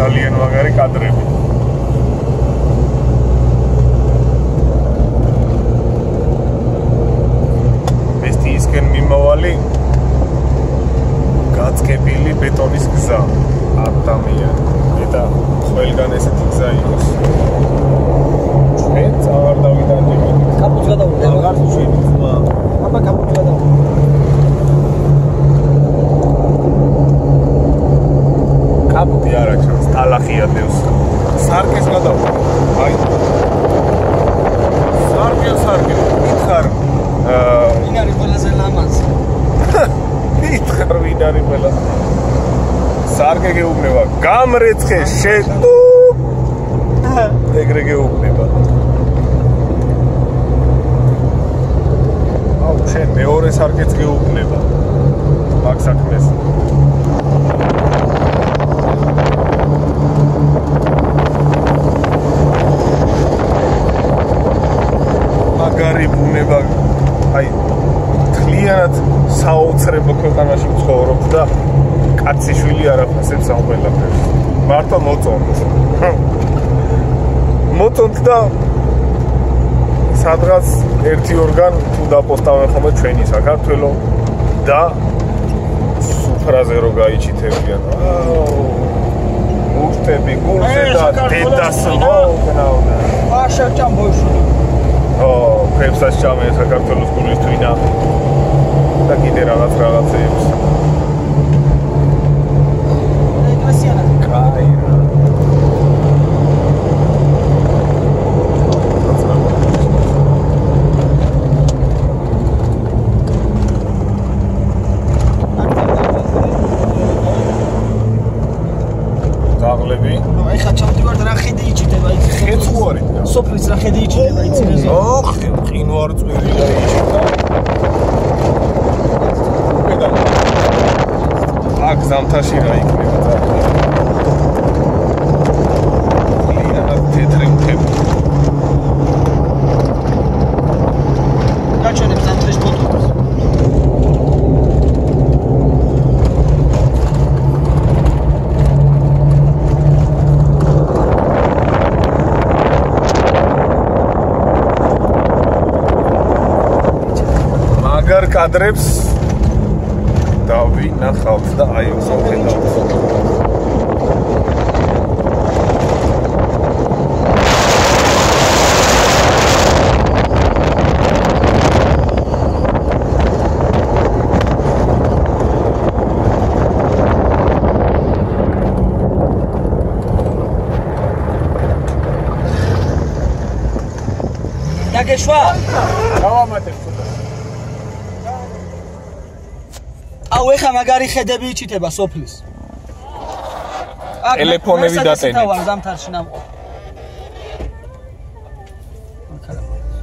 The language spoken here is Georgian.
ძალიან მაგარი კადრები. ეს თისკენ მიმავალი გაწკებილი ბეტონის გზა. ადამიანი და ყველგან ესეთი გზა იყოს. ჩვენ წავარ დავიდანები. კაპუც გადავიდა. აღარ შეიძლება ძმა. აბა კაპუც გადავიდა. კაპუტი არა ჩანს, ტალახია დევს. სარკეს გადავიდა. აი. სარკე სარკე. მითხარ. აა ვინ არის ყველაზე ლამაზი? მითხარ ვინ არის ყველაზე სარკე გეუბნება გამრეცხე შეტუ ეგრე გეუბნება აუ შენ მეორე სარკეც გეუბნება მაგ საქმეს მაგარი ბუნება აი თლიანად საოცრებო ქვეყანაში ცხოვრობ და კაციშვილი არაფასებს ამ ყველაფერს. მართლა მოწონთ. მოწონთ და სადღაც ერთი ორგან თუ დაპოსტავენ ხოლმე ჩვენი საქართველო და სუფრაზე რო გაიჩითებიან. აუ ურტები გულზე და დედას მოგნავდა. აშა ჭამბოიშვილი. ო, ფებსას ჭამე საქართველოს გულის თვითა და კიდე რაღაც რაღაცებს. დაღლები აი ხა ჩავდივარ რა ხედი იჭდება იცი ხეცუარი სოფლის რა ხედი იჭდება იცი რეზო ოხ ყინვარ წვირი და იჭდა პედალ აქ ზამთარში რა იქნება კადრებს დავინახავთ და აი უზავხედავთ დაგეშვა დავამატებ აუ ეხა მაგარი ხედები იჭდება სოფლის ტელეფონები დატენეთ. თავარ ზამთარში ნამყოფ